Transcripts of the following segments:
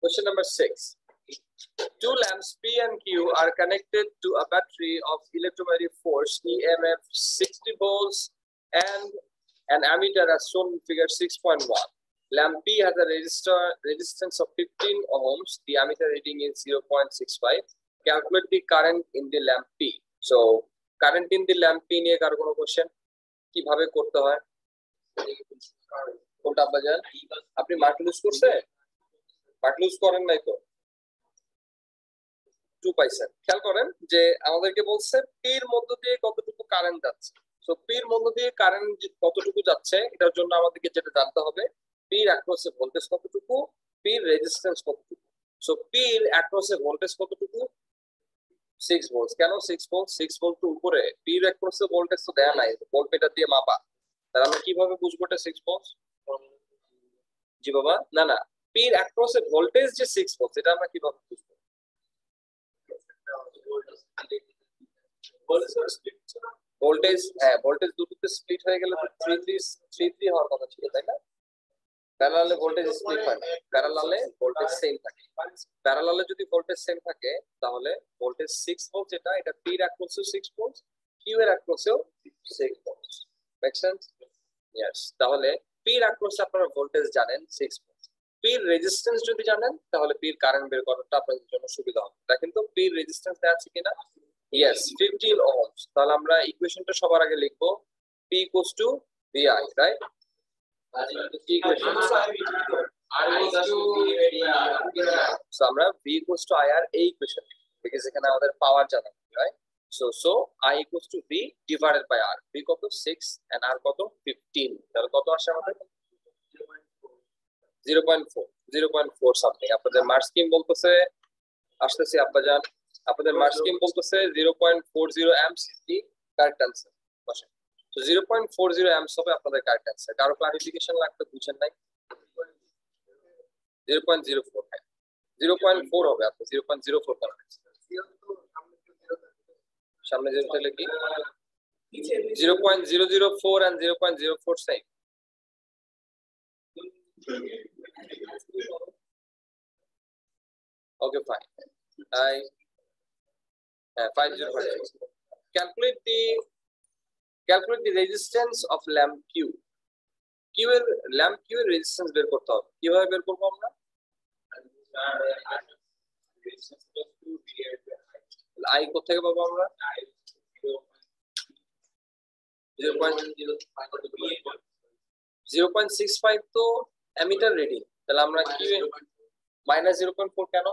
Question number six. Two lamps P and Q are connected to a battery of electromagnetic force EMF 60 volts and an ammeter as shown in figure 6.1. Lamp P has a resistor resistance of 15 ohms. The ammeter reading is 0.65. Calculate the current in the lamp P. So current in the lamp P নিয়ে কারো কোনো question কিভাবে করতে হয় কোনটা বাজার আপনি mark loose করছেন মার্ক লুজ করেন নাই তো? টু পাইছেন খেয়াল করেন যে আমাদেরকে বলছে পির মধ্য দিয়ে কতটুকু কারেন্ট যাচ্ছে। সো পির মধ্য দিয়ে কারেন্ট কতটুকু যাচ্ছে, এটার জন্য আমাদেরকে যেটা জানতে হবে পির অ্যাক্রসে ভোল্টেজ কতটুকু পির রেজিস্ট্যান্স কতটুকু। সো পির অ্যাক্রসে ভোল্টেজ কতটুকু? সিক্স ভোল্ট কেন সিক্স ভোল্ট সিক্স ভোল্ট উপরে। পির অ্যাক্রসে ভোল্টেজ তো দেয়া নাই। ভোল্টমিটার দিয়ে মাপা। তাহলে আমরা কীভাবে বুঝব এটা সিক্স ভোল্ট জি বাবা। না না। পির অ্যাক্রসে ভোল্টেজ যে সিক্স ভোল্ট এটা আমরা কীভাবে বুঝব? ভোল্টেজ হ্যাঁ ভোল্টেজ দুটোতে স্প্লিট হয়ে গেলে থ্রি থ্রি থ্রি থ্রি হওয়ার কথা ছিল, তাই না? প্যারালালে ভোল্টেজ স্প্লিট হয়। প্যারালালে ভোল্টেজ সেম থাকে। প্যারালালে যদি ভোল্টেজ সেম থাকে, তাহলে ভোল্টেজ সিক্স ভোল্ট যেটা, এটা পির অ্যাক্রসেও সিক্স ভোল্ট কিউ এর অ্যাক্রসেও six volt make sense yes তাহলে পির অ্যাক্রসে আপনারা ভোল্টেজ জানেন সিক্স ভোল্ট পির রেজিস্ট্যান্স যদি জানেন তাহলে পির কারেন্ট বের করাটা আপনাদের জন্য সুবিধা হবে। দেখেন তো পির রেজিস্ট্যান্স দেওয়া আছে কিনা? ইয়েস ফিফটিন ওহমস তাহলে আমরা ইকুয়েশনটা সবার আগে লিখব। P equals to VI right equation so আমরা V equals to I R এই ইকুয়েশন বিকজ এখানে আমাদের পাওয়ার জানা right so so I equals to V divided by R V কত? 6 এন্ড আর কত? 15 তাহলে কত আসে আমাদের? 0.4 0.4 সামথিং আপনাদের মার্ক স্কিম বলতেছে, আসতেছি আপনাদের স্কিম বলতেছে 0.40 amps is the correct answer বসে তো 0.40 অ্যাম্পস হবে আপনাদের কারও ক্লারিফিকেশন লাগবে, বুঝেন নাই? 0.04 হ্যাঁ। 0.4 হবে আপনি 0.04 কেন সামনে যেতে হলে কি? 0.004 and 0.04 same Okay, fine. I uh, five zero five. Calculate the calculate the resistance of lamp Q. Q এর ল্যাম্প Q এর রেজিস্ট্যান্স বের করতে হবে কীভাবে বের করব আমরা আই কোথেকে পাবো আমরা জিরো পয়েন্ট সিক্স ফাইভ তো অ্যামিটার রেডি তাহলে আমরা কি মাইনাস জিরো পয়েন্ট ফোর কেন?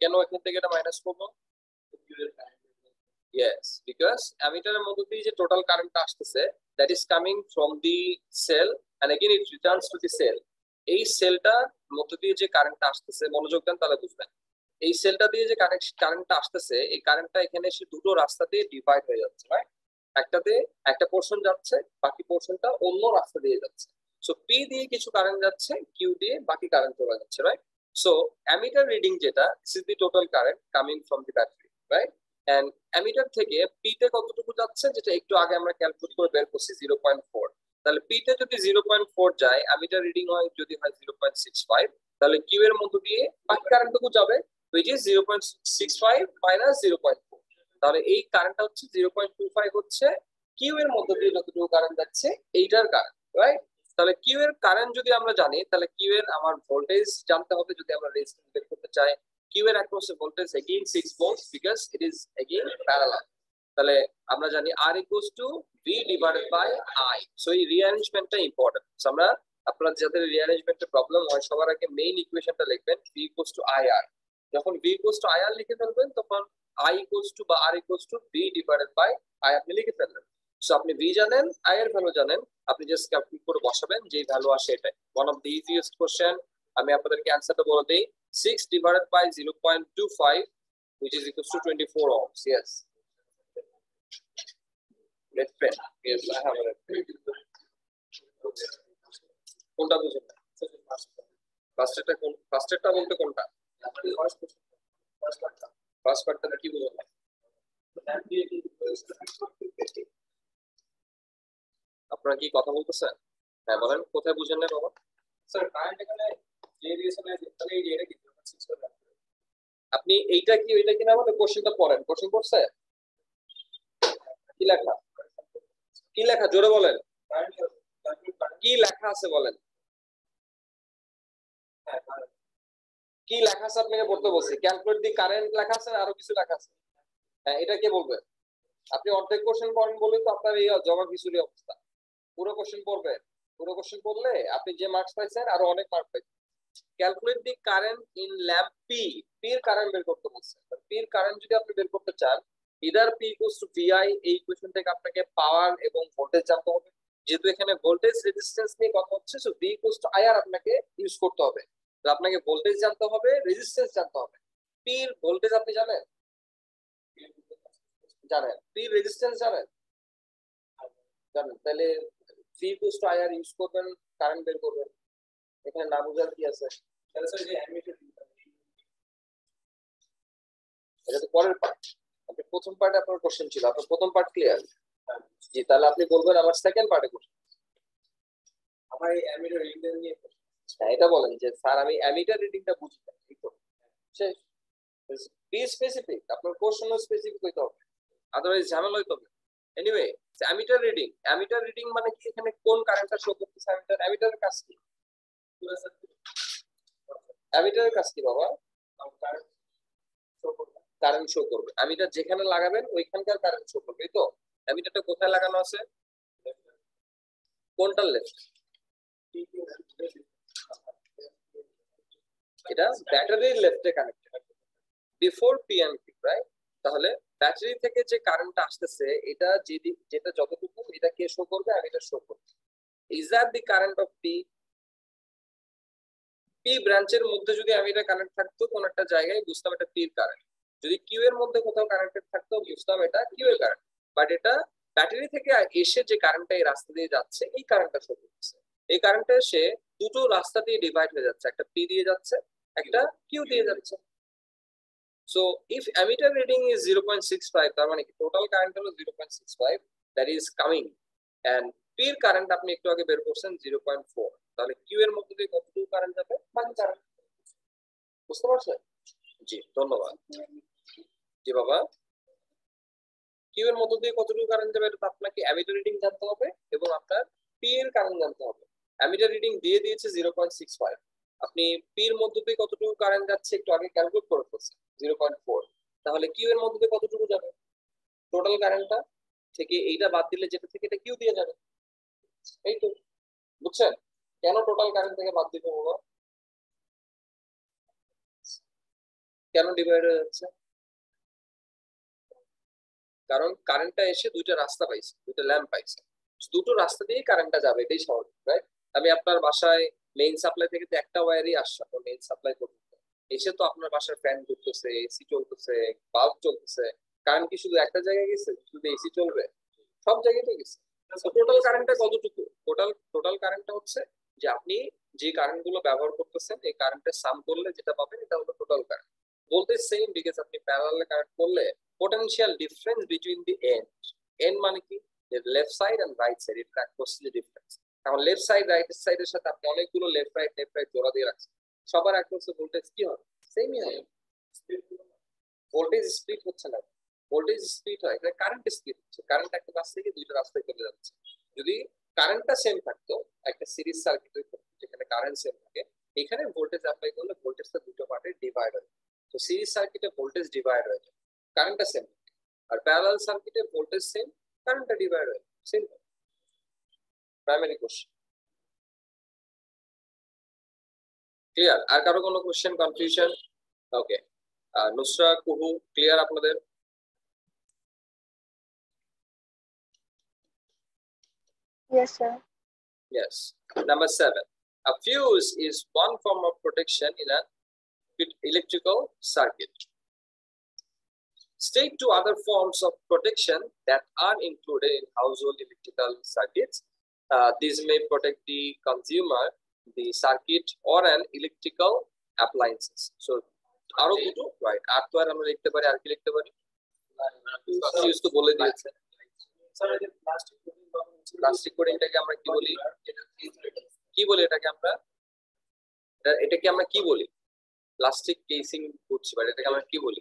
কেন এখান থেকে এটা মাইনাস করব? ইয়েস বিকজ অ্যামিটারের মধ্য দিয়ে যে টোটাল কারেন্টটা আসতেছে that is coming from the cell and again it returns to the cell এই সেলটার মধ্য দিয়ে যে কারেন্টটা আসতেছে মনোযোগ দেন তাহলে বুঝবেন। এই সেলটা দিয়ে যে কারেন্টটা আসতেছে এই কারেন্টটা এখানে এসে দুটো রাস্তা দিয়ে ডিভাইড হয়ে যাচ্ছে রাইট একটাতে একটা পোর্শন যাচ্ছে বাকি পোর্শনটা অন্য রাস্তা দিয়ে যাচ্ছে। সো পি দিয়ে কিছু কারেন্ট যাচ্ছে কিউ দিয়ে বাকি কারেন্ট চলে যাচ্ছে রাইট সো অ্যামিটার রিডিং যেটা is the total current coming from the battery right and ammeter থেকে পি তে কতটুকু যাচ্ছে, যেটা একটু আগে আমরা ক্যালকুলেট করে বের করছি জিরো পয়েন্ট ফোর তাহলে পি তে যদি জিরো পয়েন্ট ফোর যায় অ্যামিটার রিডিং হয়, যদি হয় জিরো পয়েন্ট সিক্স ফাইভ তাহলে কিউ এর মধ্য দিয়ে বাকি কারেন্টটুকু যাবে which is zero point six five minus zero point four তাহলে এই কারেন্টটা হচ্ছে জিরো পয়েন্ট টু ফাইভ হচ্ছে কিউ এর মধ্য দিয়ে যতটুকু কারেন্ট যাচ্ছে, এইটার কারেন্ট রাইট তাহলে কিউ এর কারেন্ট যদি আমরা জানি, তাহলে কিউ এর আমার ভোল্টেজ জানতে হবে যদি আমরা রেজিস্ট্যান্স বের করতে চাই। কিউ এর across A voltage again 6 volts because it is again parallel তাহলে আমরা জানি R equals to V divided by I so এই রিঅ্যারেঞ্জমেন্টটা ইম্পর্টেন্ট আমরা আপনার যাদের রিঅ্যারেঞ্জমেন্টের প্রবলেম হয়, সবার আগে মেইন ইকুয়েশনটা লিখবেন V equals to I R যখন V equals to I R লিখে ফেলবেন, তখন আই ইকুয়ালস টু বা R equals to V divided by I আপনি লিখে ফেলবেন সো আপনি ভি জানেন আই এর ভ্যালু জানেন, আপনি জাস্ট ক্যালকুলেট করে বসাবেন, যেই ভ্যালু আসে এটাই। One of the easiest question আমি আপনাদেরকে অ্যান্সারটা বলে দেই। 6 divided by 0.25 which is equals to 24 ohms, yes red pen, yes, i have a red pen কোনটা বুঝুন? ফার্স্ট এটা কোন ফার্স্ট এটা বলতে কোনটা? ফার্স্ট পার্টটা কি বুঝুন আপনারা কি কথা বলতেছেন? হ্যাঁ বলেন কোথায় বুঝেন না বাবা? স্যার কারেন্ট এখানে আপনি এইটা কি ওইটা কি না বলে কোশ্চেনটা পড়েন? কোশ্চেন করছে কি লেখা? কি লেখা? জোরে বলেন। কি লেখা আছে বলেন? কি লেখা আছে আপনাকে পড়তে বলছি? ক্যালকুলেট দি কারেন্ট লেখা আছে আরও কিছু লেখা আছে? হ্যাঁ এটা কে বলবে? আপনি অর্ধেক কোশ্চেন পড়েন বলে তো আপনার এই জমা কিছুরই অবস্থা। পুরো কোশ্চেন পড়বেন পুরো কোশ্চেন পড়লে আপনি যে মার্কস পাইছেন, আরও অনেক মার্ক পাইছেন। Calculate the current in lamp P পির কারেন্ট বের করতে বলছে। পির কারেন্ট যদি আপনি বের করতে চান either P equals to VI এই ইকুয়েশন থেকে আপনাকে পাওয়ার এবং ভোল্টেজ জানতে হবে। যেহেতু এখানে ভোল্টেজ রেজিস্ট্যান্স নিয়ে কথা হচ্ছে so V equals to IR আপনাকে ইউজ করতে হবে। তো আপনাকে ভোল্টেজ জানতে হবে রেজিস্ট্যান্স জানতে হবে। পির ভোল্টেজ আপনি জানেন? জানেন। পির রেজিস্ট্যান্স জানেন? জানেন। তাহলে টু আইআর ইউজ করবেন কারেন্ট বের করবেন। এখানে না বুঝার কি আছে? এটা তো পরের পার্ট আপনি প্রথম পার্টে আপনার কোশ্চেন ছিল আপনার প্রথম পার্ট ক্লিয়ার জি তাহলে আপনি বলবেন আমার সেকেন্ড পার্টে কোশ্চেন আমার এই অ্যামিটার রিডিং নিয়ে হ্যাঁ এটা বলেন যে স্যার আমি অ্যামিটার রিডিংটা বুঝি না এই তো। শেষ। বি স্পেসিফিক আপনার কোশ্চেনও স্পেসিফিক হইতে হবে। আদারওয়াইজ ঝামেলা হইতে হবে। Anyway ammeter reading ammeter reading মানে কি? এখানে কোন কারেন্টটা শো করতেছে অ্যামিটার অ্যামিটারের কাজ কি? অ্যামিটারের কাজ কি বাবা? কারেন্ট শো করবে অ্যামিটার যেখানে লাগাবেন, ওইখানকার কারেন্ট শো করবে তো? অ্যামিটারটা কোথায় লাগানো আছে? কোনটার লেফট এটা ব্যাটারির লেফটে কানেক্টেড বিফোর পিএনপি রাইট তাহলে ব্যাটারি থেকে যে কারেন্টটা আসতেছে, এটা যেদিক যেটা যতটুকু এটা কে শো করবে আর এটা শো করবে। Is that the current of P P ব্রাঞ্চের মধ্যে যদি আমি এটা কানেক্ট থাকতো, কোন একটা জায়গায় বুঝতাম এটা পির কারেন্ট যদি কিউ এর মধ্যে কোথাও কানেক্টেড থাকতো, বুঝতাম এটা কিউ এর কারেন্ট বাট এটা ব্যাটারি থেকে এসে যে কারেন্টটা এই রাস্তা দিয়ে যাচ্ছে, এই কারেন্টটা শো করছে এই কারেন্টটা এসে দুটো রাস্তা দিয়ে ডিভাইড হয়ে যাচ্ছে। একটা পি দিয়ে যাচ্ছে, একটা কিউ দিয়ে যাচ্ছে। Ammeter reading is zero six five তার মানে কি? টোটাল কারেন্ট হলো zero point six five that is coming and পির কারেন্ট আপনি একটু আগে বের করছেন জিরো পয়েন্ট ফোর তাহলে কিউ এর মধ্যে দিয়ে কতটুকু কারেন্ট যাবে বাকি কারেন্ট বুঝতে পারছেন? জি ধন্যবাদ। জি বাবা। কিউ এর মধ্যে দিয়ে কতটুকু কারেন্ট যাবে এটা আপনাকে অ্যামিটার রিডিং জানতে হবে এবং আপনার পি এর কারেন্ট জানতে হবে। অ্যামিটার রিডিং দিয়ে দিয়েছে জিরো পয়েন্ট সিক্স ফাইভ আপনি পি এর মধ্যে দিয়ে কতটুকু কারেন্ট যাচ্ছে একটু আগে ক্যালকুলেট করে ফেলছেন। জিরো পয়েন্ট ফোর তাহলে কিউ এর মধ্যে কতটুকু যাবে? টোটাল কারেন্টটা থেকে এইটা বাদ দিলে যেটা থেকে এটা কিউ দিয়ে যাবে। এই তো, বুঝছেন? কেন টোটাল কারেন্ট থেকে বাদ দিতে হলো কেন ডিভাইড হয়ে যাচ্ছে? কারণ কারেন্টটা এসে দুইটা রাস্তা পাইছে, দুইটা ল্যাম্প পাইছে। দুটো রাস্তা দিয়েই কারেন্টটা যাবে, এটাই স্বাভাবিক রাইট আমি আপনার বাসায় মেইন সাপ্লাই থেকে তো একটা ওয়ারই আসছে মেইন সাপ্লাই করতে এসে তো আপনার বাসার ফ্যান ঘুরতেছে এসি চলতেছে বাল্ব চলতেছে। কারেন্ট কি শুধু একটা জায়গায় গেছে? শুধু এসি চলবে? সব জায়গায় গেছে। টোটাল কারেন্টটা কতটুকু? টোটাল টোটাল কারেন্টটা হচ্ছে যে আপনি যে কারেন্টগুলো ব্যবহার করতেছেন, এই কারেন্টের সাম করলে যেটা পাবেন, এটা হলো টোটাল কারেন্ট বলতে সেম বিকজ আপনি প্যারালাল কারেন্ট করলে potential difference between the end end মানে কি? Left side and right side এটা কোশ্চেন ডিফারেন্স এখন লেফট সাইড রাইট সাইডের সাথে আপনি অনেকগুলো লেফট রাইট লেফট রাইট জোড়া দিয়ে রাখছেন। সবার অ্যাক্রসে ভোল্টেজ কি হবে সেমই হবে ভোল্টেজ স্প্লিট হচ্ছে না। ভোল্টেজ স্প্লিট হয়, এটা কারেন্ট স্প্লিট হচ্ছে। কারেন্ট একটা রাস্তা থেকে দুইটা রাস্তায় চলে যাচ্ছে। যদি কারেন্টটা সেম থাকতো, একটা সিরিজ সার্কিট যেখানে কারেন্ট সেম থাকে, এখানে ভোল্টেজ অ্যাপ্লাই করলে ভোল্টেজটা দুটো পার্টে ডিভাইড হয়। তো সিরিজ সার্কিটে ভোল্টেজ ডিভাইড হয়ে যায়। কারেন্টটা সেম থাকে। আর প্যারালাল সার্কিটে ভোল্টেজ সেম কারেন্টটা ডিভাইড হয় সিম্পল প্রাইমারি কোশ্চেন ক্লিয়ার আর কারো কোনো কোশ্চেন কনফিউশন ওকে নুসরা কুহু ক্লিয়ার আপনাদের Yes, sir. Yes. Number seven. A fuse is one form of protection in an electrical circuit. State two other forms of protection that are included in household electrical circuits. Uh, these may protect the consumer, the circuit, or an electrical appliances. So, আরও দুটো? Right আর তো আর আমরা লিখতে পারি আর কি লিখতে পারি? Fuse তো বলে দিয়েছে। প্লাস্টিক কোডিংটাকে আমরা কি বলি? কি বলি এটাকে আমরা? এটা- এটাকে আমরা কি বলি? প্লাস্টিক কেসিং করছি বাট এটাকে আমরা কি বলি?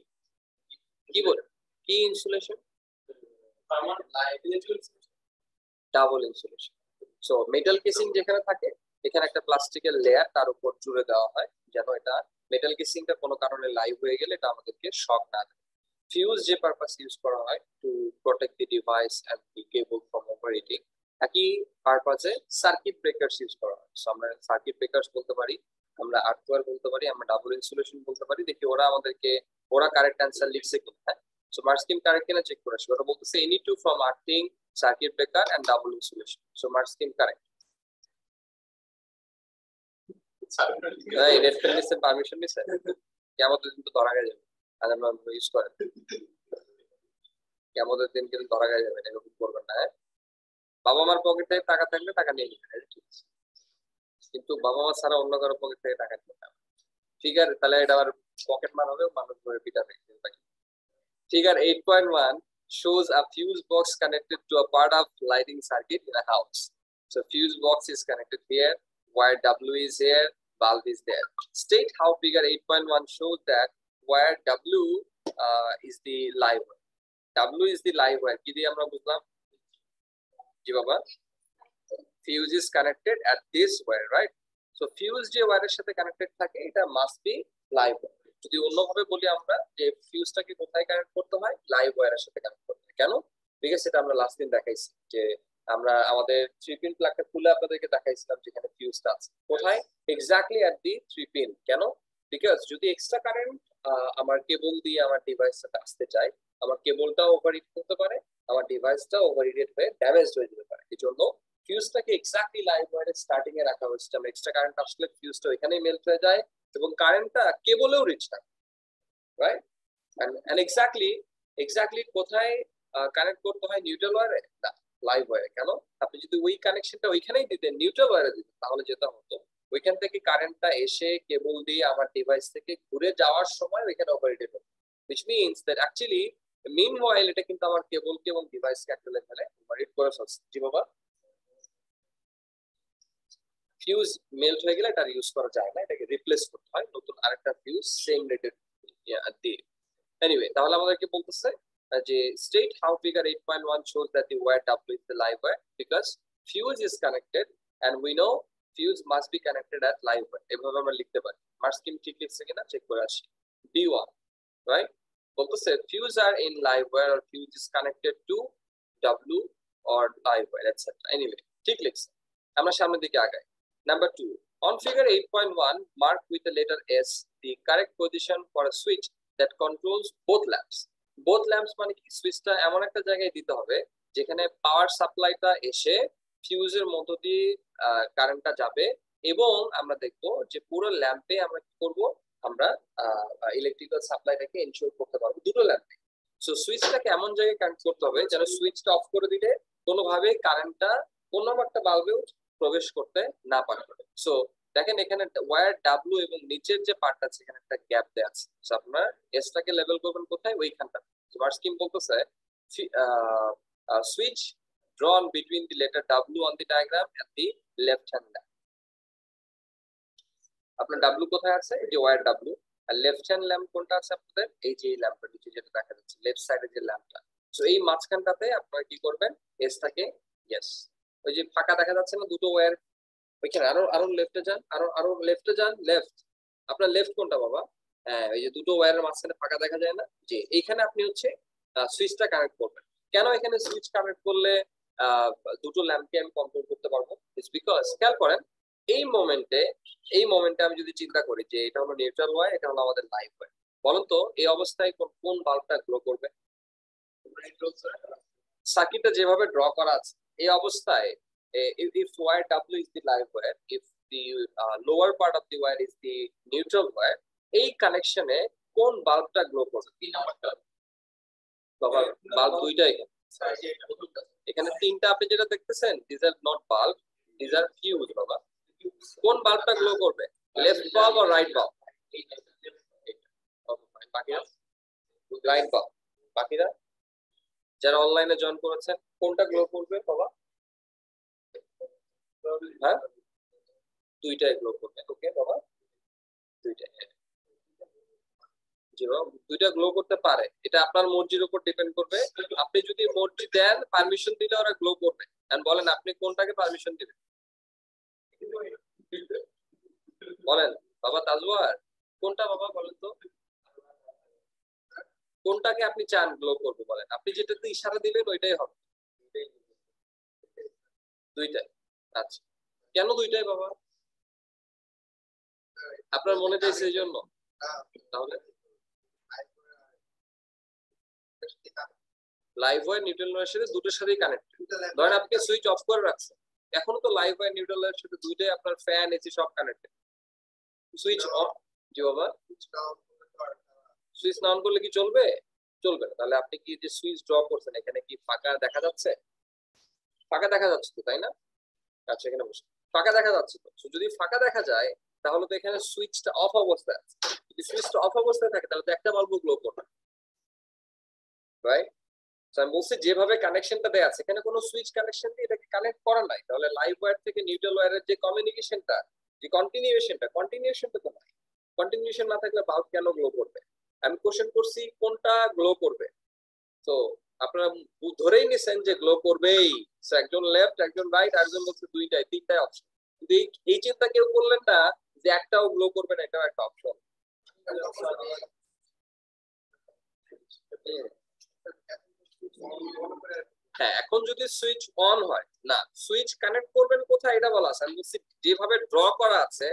কি বলি? কি insulation double insulation so metal casing যেখানে থাকে এখানে একটা প্লাস্টিকের লেয়ার তার উপর জুড়ে দেওয়া হয়, যেন এটা মেটাল কেসিংটা কোনো কারণে লাইভ হয়ে গেলে এটা আমাদেরকে শক না দেয়। ফিউজ যে পারপাস ইউজ করা হয় to protect the device and the cable from operating একই পারপাসে সার্কিট ব্রেকার্স ইউজ করা হয়। সো আমরা সার্কিট ব্রেকার্স বলতে পারি, আমরা আর্টওয়ার বলতে পারি, আমরা ডাবল ইনসুলেশন বলতে পারি, দেখি ওরা আমাদেরকে, ওরা কারেক্ট অ্যান্সার লিখছে কিনা সো মার্সকিম কারেক্ট কিনা চেক করে আসি ওরা বলতেছে any two from earthing circuit breaker and double insulation. So Merck scheme permission কেমন দিন তো ধরা গেছে আর আমরা ইউজ করেন কেমন দিন কিন্তু ধরা যাবে করবেন না হ্যাঁ? বাবা মার পকেট থেকে টাকা থাকলে টাকা নিয়ে নেবেন ঠিক আছে। কিন্তু বাবা মা ছাড়া অন্য কারও পকেট থেকে টাকা নিতে হবে ঠিক আছে তাহলে এটা আবার পকেট মার হবে মানুষ ধরে পিটাবে Figure 8.1 shows a fuse box connected to a part of lighting circuit in a house. So fuse box is connected here, wire W is here, bulb is there. State how figure 8.1 shows that wire W uh, is the live wire. W is the live wire. কি দিয়ে আমরা বুঝলাম fuse is connected at this wire, right? So fuse যে ওয়্যারের সাথে connected থাকে এটা must be live wire যদি অন্যভাবে বলি আমরা যে ফিউজটাকে কোথায় কানেক্ট করতে হয় লাইভ ওয়্যারের সাথে কানেক্ট করতে হয় কেন বিকজ সেটা আমরা লাস্ট দিন দেখাইছি যে আমরা আমাদের থ্রি পিন প্লাগটা খুলে আপনাদেরকে দেখাইছিলাম যেখানে ফিউজটা আছে। কোথায়? Exactly at the three pin কেন? বিকজ যদি এক্সট্রা কারেন্ট আমার কেবল দিয়ে আমার ডিভাইসটাতে আসতে চায় আমার কেবলটা ওভারহিট করতে পারে আমার ডিভাইসটা ওভারহিটেড হয়ে ড্যামেজ হয়ে যেতে পারে। এই জন্য ফিউজটাকে এক্স্যাক্টলি লাইভ ওয়্যারের স্টার্টিং এ রাখা হয়েছে। আমরা এক্সট্রা কারেন্ট আসলে ফিউজটা ওইখানেই মেল্ট হয়ে যায় এবং কারেন্টটা কেবলেও রিচ থাকে। রাইট এন্ড এক্স্যাক্টলি এক্স্যাক্টলি কোথায় কানেক্ট করতে হয় নিউট্রাল ওয়্যারে লাইভ ওয়্যারে কেন আপনি যদি ওই কানেকশনটা ওইখানেই দিতেন নিউট্রাল ওয়্যারে দিতেন, তাহলে যেটা হতো, ওইখান থেকে কারেন্টটা এসে কেবল দিয়ে আমার ডিভাইস থেকে ঘুরে যাওয়ার সময় ওইখানে ওভারহিটেড হতো। Which means that actually, meanwhile, এটা কিন্তু আমার কেবলকে এবং ডিভাইসকে একটা লেভেলে ওভারহিট করে ফেলছে। জি বাবা? ফিউজ মেল্ট হয়ে গেলে এটা ইউজ করা যায় না, এটাকে রিপ্লেস করতে হয়। নতুন আরেকটা ফিউজ সেম রেটেড দিয়ে। এনিওয়ে তাহলে আমাদেরকে বলতেছে uh, যে state how figure 8.1 shows that the wire W is the live wire because fuse is connected and we know fuse must be connected at live wire এভাবে আমরা লিখতে পারি mark scheme ঠিক লিখছে কিনা চেক করে আসি B1 right বলতেছে fuse are in live wire or fuse is connected to W or live wire etc anyway ঠিক লিখছে আমরা সামনের দিকে আগাই Number two, on figure 8.1, mark with the letter S the correct position for a switch that controls both lamps. Both lamps মানে কি? সুইচটা এমন একটা জায়গায় দিতে হবে, যেখানে পাওয়ার সাপ্লাইটা এসে ফিউজের মধ্য দিয়ে কারেন্টটা যাবে এবং আমরা দেখব যে পুরো ল্যাম্পে আমরা কি করব? আমরা ইলেকট্রিক্যাল সাপ্লাইটাকে এনশিওর করতে পারব দুটো ল্যাম্পে সো সুইচটাকে এমন জায়গায় কানেক্ট করতে হবে যেন সুইচটা অফ করে দিলে কোনোভাবে কারেন্টটা কোনো একটা বাল্বেও প্রবেশ করতে না পারে। সো দেখেন এখানে ওয়্যার ডাব্লু এবং নিচের যে পার্ট আছে, এখানে একটা গ্যাপ দেওয়া আছে। সো আপনার এসটাকে লেভেল করবেন কোথায়? ওইখানটা। স্মার্ট স্কিম বলতেছে switch drawn between the letter W on the diagram and the left hand lamp. আপনার W কোথায় আছে? এই যে ওয়ার W আর লেফট হ্যান্ড ল্যাম্প কোনটা আছে আপনাদের? এই যে ল্যাম্পটা নিচে যেটা দেখা যাচ্ছে লেফট সাইডে যে ল্যাম্পটা সো এই মাঝখানটাতে আপনারা কি করবেন? এসটাকে ইয়েস ওই যে ফাঁকা দেখা যাচ্ছে না, দুটো ওয়্যার ওইখানে আরও আরও লেফটে যান, আরও আরও লেফটে যান লেফট আপনার লেফট কোনটা বাবা? হ্যাঁ ওই যে দুটো ওয়্যারের মাঝখানে ফাঁকা দেখা যায় না? যে এইখানে আপনি হচ্ছে সুইচটা কানেক্ট করবেন। কেন এখানে সুইচ কানেক্ট করলে দুটো ল্যাম্পকে আমি কন্ট্রোল করতে পারব? ইটস বিকজ খেয়াল করেন, এই মোমেন্টে এই মোমেন্টে আমি যদি চিন্তা করি যে এটা হলো নিউট্রাল ওয়ার এটা হলো আমাদের লাইফ ওয়ার বলুন তো, এই অবস্থায় কোন বাল্বটা গ্লো করবে? সার্কিটটা যেভাবে ড্র করা আছে, এই অবস্থায় if wire W is the live wire if the uh, lower part of the wire is the neutral wire এই কানেকশনে কোন বাল্বটা গ্লো করবে? তিন নাম্বারটা বাল্ব দুইটাই। এখানে তিনটা আপনি যেটা দেখতেছেন this are not bulb this are fuse বাবা। কোন বাল্বটা গ্লো করবে? লেফট বাল্ব আর রাইট বাল্ব বাকিরা রাইট বাল্ব বাকিরা? যারা অনলাইনে জয়েন করেছেন কোনটা গ্লো করবে বাবা? হ্যাঁ? দুইটা গ্লো করতে পারে। এটা আপনার মর্জির উপর ডিপেন্ড করবে। আপনি যদি মর্জি দেন পারমিশন দিলে ওরা গ্লো করবে। বলেন, আপনি কোনটাকে পারমিশন দিবেন? বলেন, বাবা তাজওয়ার, কোনটা বাবা বলেন তো? কোনটাকে আপনি চান গ্লো করবে বলেন? আপনি যেটাতে ইশারা দিবেন, ওইটাই হবে। দুইটাই। আচ্ছা। কেন দুইটাই বাবা? আপনার মনে চাইছে এই জন্য? তাহলে? লাইভ ওয়ার নিউট্রাল সাথে দুটোর সাথেই কানেক্ট ধরেন আপনি সুইচ অফ করে রাখছেন। এখনও তো লাইভ ওয়ার নিউট্রাল সাথে দুইটাই আপনার ফ্যান এসি সব কানেক্টেড সুইচ অফ জি বাবা। সুইচ অন করলে কি চলবে? চলবে না। তাহলে আপনি কি যে সুইচ ড্র করছেন, এখানে কি ফাঁকা দেখা যাচ্ছে? ফাঁকা দেখা যাচ্ছে তো, তাই না? আচ্ছা এখানে বসে। ফাঁকা দেখা যাচ্ছে তো। যদি ফাঁকা দেখা যায়, তাহলে তো এখানে সুইচটা অফ অবস্থায় আছে। যদি সুইচটা অফ অবস্থায় থাকে, তাহলে তো একটা বাল্ব গ্লো করবে। রাইট আমি বলছি যেভাবে কানেকশনটা দেয়া আছে, এখানে কোনো সুইচ কানেকশন দিয়ে এটাকে কানেক্ট করা নাই। তাহলে লাইভ ওয়্যার থেকে নিউট্রাল ওয়্যারের যে কমিউনিকেশনটা যে কন্টিনিউয়েশনটা কন্টিনিউয়েশনটা তো নাই। কন্টিনিউয়েশন না থাকলে বাল্ব কেন গ্লো করবে? আমি কোশ্চেন করছি কোনটা গ্লো করবে? তো আপনারা ধরেই নিছেন যে গ্লো করবেই। একজন লেফট একজন রাইট একজন বলছে দুইটাই, তিনটাই অপশন কিন্তু এই চিন্তা কেউ করলেন না যে একটাও গ্লো করবে না এটাও একটা অপশন হ্যাঁ এখন যদি সুইচ অন হয়, না সুইচ কানেক্ট করবেন কোথায় এটা বলা আছে। আমি বলছি, যেভাবে ড্র করা আছে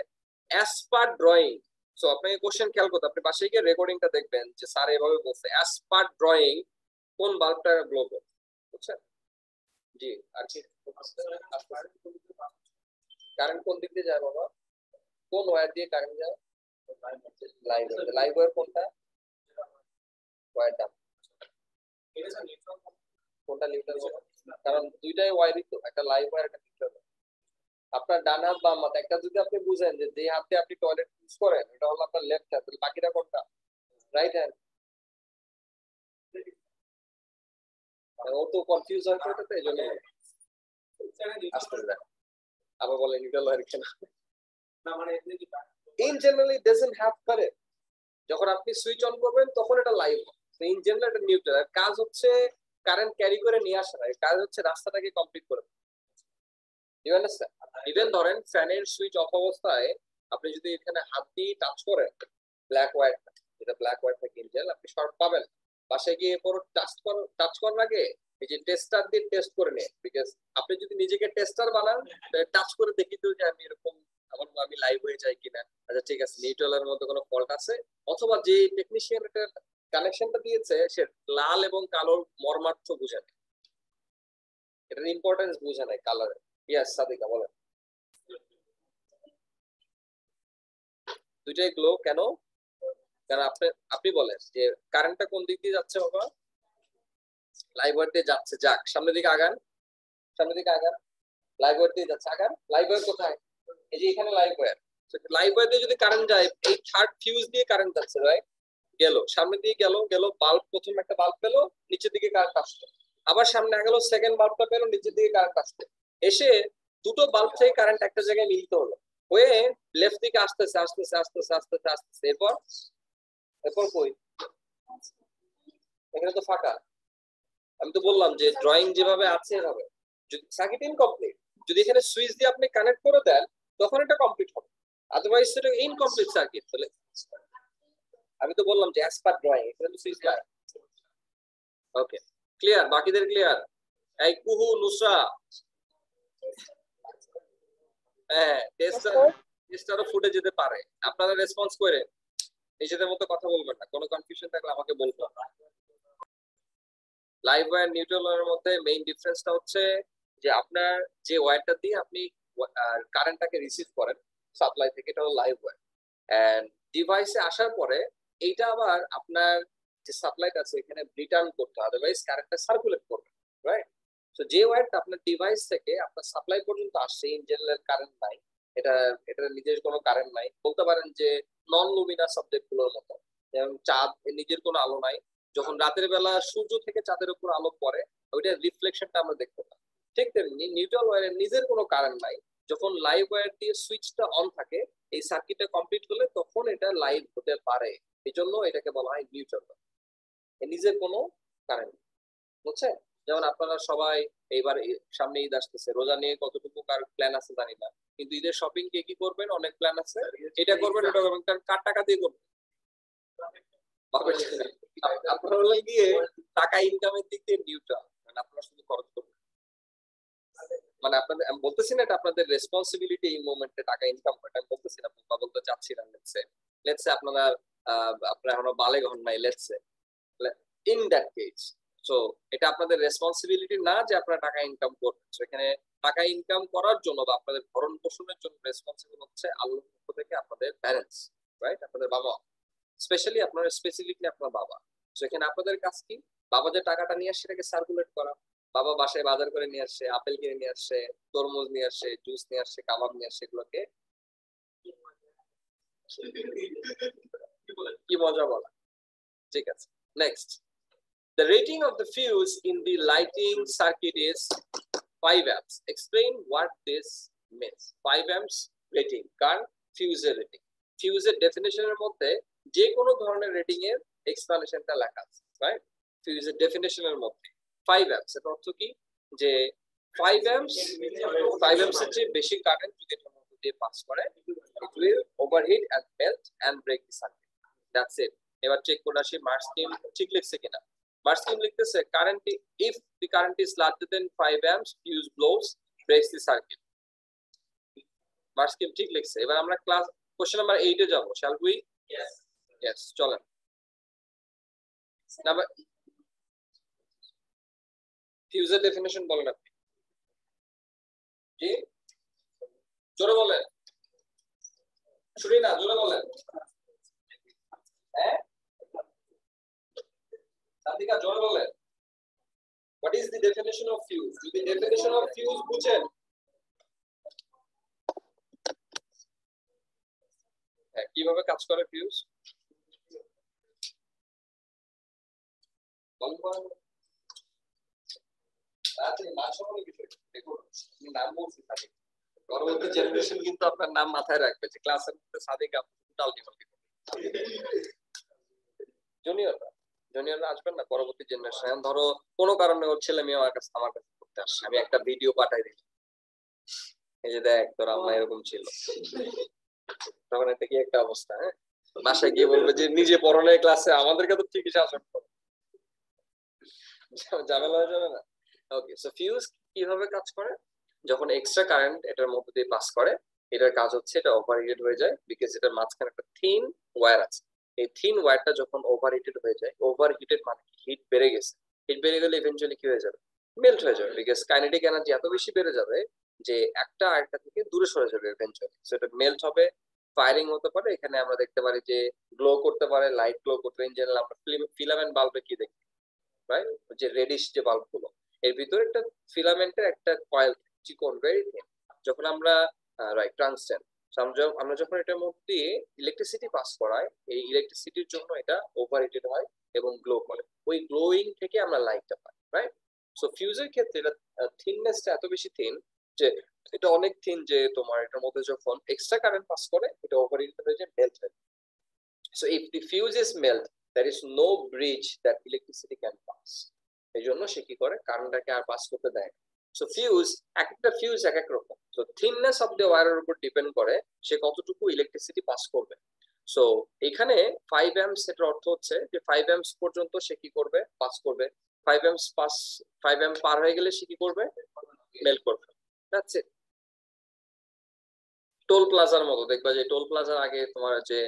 অ্যাজ পার ড্রয়িং সো আপনাকে কোশ্চেন খেয়াল করতে আপনি পাশে গিয়ে রেকর্ডিংটা দেখবেন যে স্যার এভাবে বলছে অ্যাজ পার ড্রয়িং কোন বাল্বটা গ্লো করবে? বুঝছেন? জি কারেন্ট কোন দিক দিয়ে যায় বাবা? কোন ওয়্যার দিয়ে কারেন্ট যায়? লাইভ ওয়্যার কোনটা? কোনটা কারণ দুইটাই একটা একটা আপনার ডান হাত, বাম হাত, একটা যদি আপনি বুঝেন যে যে হাতে আপনি টয়লেট ইউজ করেন, এটা হলো আপনার লেফট তাহলে বাকিটা কোনটা? রাইট হ্যান্ড ও তো কনফিউজ হয় তো এই জন্য আসতে আবার বলে নিউট্রাল ওয়্যার কেন। In generally doesn't have current যখন আপনি সুইচ অন করবেন, তখন এটা লাইভ ইন জেনারেল এটা নিউট্রাল কাজ হচ্ছে কারেন্ট ক্যারি করে নিয়ে আসা। না কাজ হচ্ছে রাস্তাটাকে কমপ্লিট করে। ইভেন ধরেন ফ্যানের সুইচ অফ অবস্থায় আপনি যদি এখানে হাত দিয়ে টাচ করেন ব্ল্যাক হোয়াইট যেটা ব্ল্যাক হোয়াইট থাকে ইঞ্জেল আপনি শর্ট পাবেন। বাসায় গিয়ে পর টাচ কর টাচ করার আগে এই যে টেস্টার দিয়ে টেস্ট করে নিন বিকজ আপনি যদি নিজেকে টেস্টার বানান টাচ করে দেখি তো যে আমি এরকম আমার আমি লাইভ হয়ে যাই কিনা। আচ্ছা ঠিক আছে নিউট্রালের মধ্যে কোনো ফল্ট আছে? অথবা যে টেকনিশিয়ান এটা কানেকশনটা দিয়েছে, সে লাল এবং কালোর মর্মার্থ বুঝে নেয় এটার ইম্পর্টেন্স বুঝে নেয় কালারের ইয়াস সাদিকা, বলেন। দুইটাই গ্লো কেন? কারণ আপনি আপনি বলেন যে কারেন্টটা কোন দিক দিয়ে যাচ্ছে বাবা? লাইভ দিয়ে যাচ্ছে, যাক, সামনের দিকে আগান। সামনের দিকে আগান। লাইভ দিয়ে যাচ্ছে। আগান লাইভ কোথায়? এই যে এখানে লাইভ ওয়্যার দিয়ে যদি কারেন্ট যায়, এই থার্ড ফিউজ দিয়ে কারেন্ট যাচ্ছে রাইট গেল, সামনের দিকে গেল গেল বাল্ব প্রথম একটা বাল্ব পেল, নিচের দিকে কারেন্ট আসলো আবার সামনে গেল সেকেন্ড বাল্বটা পেল, নিচের দিকে কারেন্ট আসছে। এসে দুটো বাল্ব থেকে কারেন্ট একটা জায়গায় মিলিত হলো। হয়ে লেফট দিকে আসতেছে আসতেছে আসতেছে আসতেছে আসতেছে। এরপর এরপর কই? এখানে তো ফাঁকা। আমি তো বললাম যে ড্রয়িং যেভাবে আছে এভাবে। যদি সার্কিট ইনকমপ্লিট যদি এখানে সুইচ দিয়ে আপনি কানেক্ট করে দেন তখন এটা কমপ্লিট হবে। আদারওয়াইজ সেটা ইনকমপ্লিট সার্কিট তাহলে আমি তো বললাম যে অ্যাজ পার ড্রয়িং এখানে তো সুইচ নাই। ওকে ক্লিয়ার বাকিদের ক্লিয়ার এই কুহু নুসরা। হ্যাঁ টেস্টার টেস্টারও ফুটে যেতে পারে। আপনারা রেসপন্স করে নিজেদের মতো কথা বলবেন না। কোনো কনফিউশন থাকলে আমাকে বলবেন। লাইভ ওয়্যার নিউট্রাল ওয়্যারের মধ্যে মেইন ডিফারেন্সটা হচ্ছে যে আপনার যে ওয়্যারটা দিয়ে আপনি কারেন্টটাকে রিসিভ করেন সাপ্লাই থেকে, এটা হলো লাইভ ওয়্যার এন্ড ডিভাইসে আসার পরে এইটা আবার আপনার যে সাপ্লাইটা আছে, এখানে রিটার্ন করতে হবে। আদারওয়াইজ কারেন্টটা সার্কুলেট করবে রাইট তো যে ওয়্যারটা আপনার ডিভাইস থেকে আপনার সাপ্লাই পর্যন্ত আসছে ইন জেনারেল কারেন্ট নাই এটা এটা নিজের কোনো কারেন্ট নাই। বলতে পারেন যে নন লুমিনাস সাবজেক্টগুলোর মতো। যেমন চাঁদ নিজের কোনো আলো নাই। যখন রাতের বেলা সূর্য থেকে চাঁদের উপর আলো পড়ে, ওইটার রিফ্লেকশনটা আমরা দেখতে পাই। ঠিক তেমনি নিউট্রাল ওয়ারের নিজের কোনো কারেন্ট নাই। যখন লাইভ ওয়্যার দিয়ে সুইচটা অন থাকে, এই সার্কিটটা কমপ্লিট করলে তখন এটা লাইভ হতে পারে। এই জন্য এটাকে বলা হয় নিউট্রাল নিজের কোনো কারেন্ট বুঝছেন? যেমন আপনারা সবাই এইবার সামনে ঈদ আসতেছে, রোজা নিয়ে কতটুকু কার প্ল্যান আছে জানি না। কিন্তু ঈদের শপিং কে কি করবেন? অনেক প্ল্যান আছে। এটা করবেন, ওটা করবেন। কারণ কার টাকা দিয়ে করবেন। আপনারা হলে গিয়ে টাকা ইনকামের দিক দিয়ে নিউট্রাল মানে আপনারা শুধু খরচ করবেন। মানে আপনাদের, আমি বলতেছি না এটা আপনাদের রেসপন্সিবিলিটি এই মোমেন্টে টাকা ইনকাম করা আমি বলতেছি না বা বলতে চাচ্ছি না লেটসে লেটসে আপনারা আপনারা এখনও বালেগ হন নাই let's say in that case so এটা আপনাদের রেসপন্সিবিলিটি না যে আপনারা টাকা ইনকাম করবেন। এখানে টাকা ইনকাম করার জন্য বা আপনাদের ভরণ পোষণের জন্য রেসপন্সিবল হচ্ছে আল্লাহর পক্ষ থেকে আপনাদের প্যারেন্টস রাইট আপনাদের বাবা স্পেশালি আপনার স্পেসিফিকলি আপনার বাবা। তো এখানে আপনাদের কাজ কি? বাবা যে টাকাটা নিয়ে আসছে সেটাকে সার্কুলেট করা। বাবা বাসায় বাজার করে নিয়ে আসছে আপেল কিনে নিয়ে আসছে তরমুজ নিয়ে আসছে জুস নিয়ে আসছে কাবাব নিয়ে আসছে এগুলোকে কি মজা বলা। ঠিক আছে next The rating of the fuse in the lighting circuit is 5 amps. Explain what this means. 5 amps rating, কার ফিউজের রেটিং ফিউজের ডেফিনেশনের মধ্যে যে কোনো ধরনের রেটিং এর এক্সপ্লানেশনটা লেখা আছে রাইট ফিউজের ডেফিনেশনের মধ্যে 5 amps এর অর্থ কি যে 5 amps 5 amps এর চেয়ে বেশি কারেন্ট যদি এটার মধ্যে দিয়ে পাস করে it will overheat and melt and break the circuit that's it এবার চেক করে আসি মার্ক স্কিম ঠিক লিখছে মার্ক লিখতেছে current if the current is larger then 5 amps fuse blows breaks the circuit. Mark ঠিক লিখছে। এবার আমরা ক্লাস কোশ্চেন নাম্বার 8 এ যাব shall we? Yes. yes চলেন। নাম্বার ফিউজের ডেফিনেশন বলেন আপনি। জি জোরে বলেন। শুনি না জোরে বলেন। হ্যাঁ? What is the of fuse যদি অফ ফিউজ বুঝেন? হ্যাঁ কীভাবে কাজ করে ফিউজ জেনারেশন কিন্তু আপনার নাম মাথায় রাখবে ক্লাসের জুনিয়ররা জুনিয়ররা আসবেন না, পরবর্তী জেনারেশন ধরো, কোনো কারণে ওর ছেলে মেয়ে আমার কাছে আমার কাছে করতে আসছে আমি একটা ভিডিও পাঠাই দিই। এই যে দেখ, তোর আম্মা এরকম ছিল। তখন এটা কি একটা অবস্থা হ্যাঁ? বাসায় গিয়ে বলবে যে, নিজে পড়ানোর ক্লাসে আমাদেরকে তো ঠিকই শাসন করে। ঝামেলা হয়ে যাবে না? ওকে সো ফিউজ কীভাবে কাজ করে? যখন এক্সট্রা কারেন্ট এটার মধ্যে দিয়ে পাস করে, এটার কাজ হচ্ছে এটা ওভারহিটেড হয়ে যায় বিকজ এটার মাঝখানে একটা থিন ওয়্যার আছে। এই থিন ওয়্যারটা যখন ওভারহিটেড হয়ে যায় ওভারহিটেড মানে হিট বেড়ে গেছে। হিট বেড়ে গেলে ইভেন্চুয়ালি কি হয়ে যাবে? মেল্ট হয়ে যাবে বিকজ কাইনেটিক এনার্জি এত বেশি বেড়ে যাবে যে একটা আরেকটা থেকে দূরে সরে যাবে ইভেন্চুয়ালি সো এটা মেল্ট হবে ফায়ারিং হতে পারে। এখানে আমরা দেখতে পারি যে গ্লো করতে পারে লাইট গ্লো করতে ইন জেনারেল আমরা ফিলামেন্ট বাল্বে কি দেখি? রাইট যে রেডিশ যে বাল্বগুলো এর ভিতরে একটা ফিলামেন্টের একটা কয়েল চিকন ভেরি যখন আমরা রাইট ট্রান্সটেন আমরা যখন এটার মধ্যে ইলেকট্রিসিটি পাস করাই, এই ইলেকট্রিসিটির জন্য এটা ওভারহিটেড হয় এবং গ্লো করে। ওই গ্লোয়িং থেকে আমরা লাইটটা পাই রাইট সো ফিউজের ক্ষেত্রে এটা থিননেসটা এত বেশি থিন যে, এটা অনেক থিন যে, তোমার এটার মধ্যে যখন এক্সট্রা কারেন্ট পাস করে, এটা ওভার হিটেড হয়ে যায় মেল্ট হয় so if the fuse is melt there is no bridge that electricity can pass এই জন্য সে কি করে? কারেন্টটাকে আর পাস করতে দেয় না। সো ফিউজ এক একটা ফিউজ এক এক রকম। সো থিননেস অফ দ্য ওয়্যারের উপর ডিপেন্ড করে সে কতটুকু ইলেকট্রিসিটি পাস করবে। সো এখানে ফাইভ অ্যাম্পস এটার অর্থ হচ্ছে যে ফাইভ অ্যাম্পস পর্যন্ত সে কি করবে? পাস করবে। Five amps pass five amp পার হয়ে গেলে সে কি করবে? মেল করবে। দ্যাটস টোল প্লাজার মতো। দেখবা যে টোল প্লাজার আগে তোমার যে